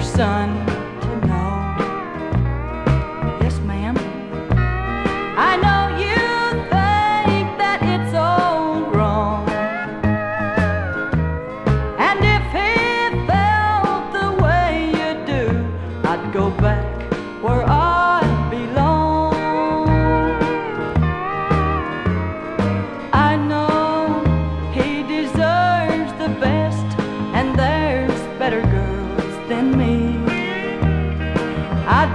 your son to know. Yes, ma'am. I know you think that it's all wrong. And if he felt the way you do, I'd go back where I.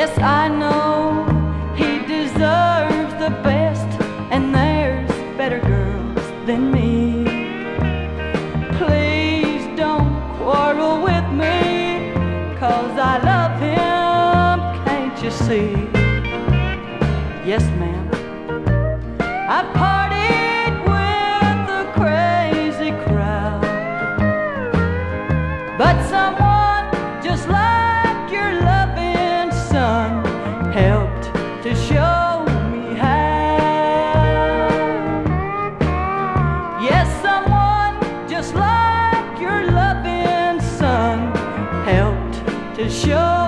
Yes, I know he deserves the best, and there's better girls than me. Please don't quarrel with me, cause I love him, can't you see? Yes, ma'am. I show.